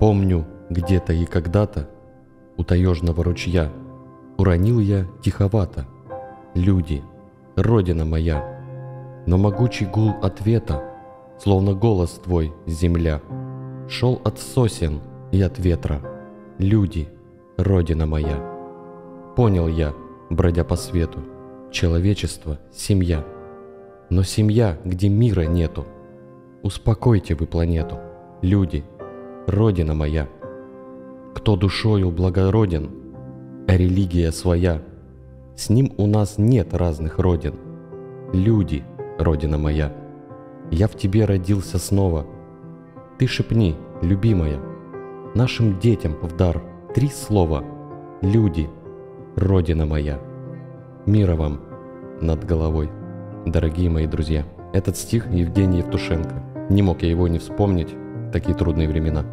Помню, где-то и когда-то у таежного ручья Уронил я тиховато. Люди, родина моя. Но могучий гул ответа, Словно голос твой, земля, Шел от сосен и от ветра. Люди, родина моя. Понял я, бродя по свету, Человечество — семья. Но семья, где мира нету. Успокойте вы планету, люди, родина моя. Кто душою благороден, а религия своя. С ним у нас нет разных родин. Люди, родина моя. Я в тебе родился снова. Ты шепни, любимая, нашим детям в дар три слова. Люди, родина моя. Мира вам над головой, дорогие мои друзья. Этот стих Евгений Евтушенко. Не мог я его не вспомнить в такие трудные времена.